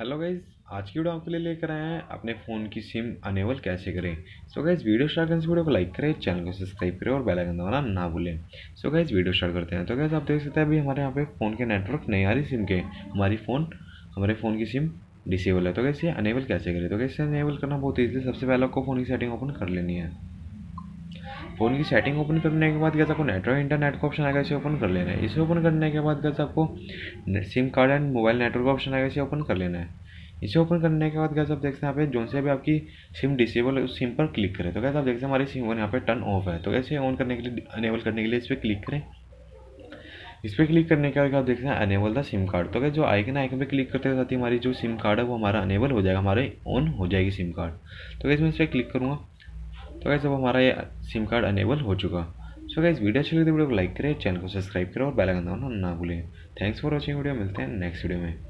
Hello guys आज की video आपके लिए लेकर आए हैं, अपने फ़ोन की सिम अनेबल कैसे करें? सो गाइज़ वीडियो स्टार्ट करने से वीडियो को लाइक करें चैनल को सब्सक्राइब करें और बेल आइकन दबाना ना भूलें। सो गाइज़ वीडियो स्टार्ट करते हैं। तो गाइज़ आप देख सकते हैं, अभी हमारे यहाँ पे फ़ोन के नेटवर्क नहीं आ रही सिम के। हमारी फ़ोन हमारे फ़ोन की सिम डिसेबल है। तो कैसे अनेबल कैसे करें? तो कैसे अनेबल करना बहुत ईजी सबसे पहले आपको फ़ोन की सेटिंग ओपन कर लेनी है। फ़ोन की सेटिंग ओपन करने के बाद कैसे आपको नेटवर्क इंटरनेट का ऑप्शन आएगा, इसे ओपन कर लेना है। इसे ओपन करने के बाद कैसे आपको SIM card and mobile network का ऑप्शन आएगा, इसे ओपन कर लेना है। इसे ओपन करने के बाद कैसे आप देखते हैं यहाँ पे, जो से भी आपकी सिम डिसेबल है, उस सिम पर क्लिक करें। तो कैसे आप देखते हैं हमारी सिम यहाँ पे टर्न ऑफ़ है। तो कैसे ऑन करने के लिए अनेबल करने के लिए इस पर क्लिक करें। इस पर क्लिक करने के बाद आप देखते हैं अनेबल द सिम कार्ड तो क्या जो आइकन आइकन पे क्लिक करते साथ ही हमारी जो सिम कार्ड है, वो हमारा अनेबल हो जाएगा, हमारे ऑन हो जाएगी सिम कार्ड तो कैसे मैं इस पर क्लिक करूँगा। तो कैसे अब हमारा ये सिम कार्ड अनेबल हो चुका। सो गैस वीडियो अच्छी लगी तो वीडियो को लाइक करें चैनल को सब्सक्राइब करें और बेल आइकन दबाना ना भूलें। थैंक्स फॉर वॉचिंग वीडियो मिलते हैं नेक्स्ट वीडियो में।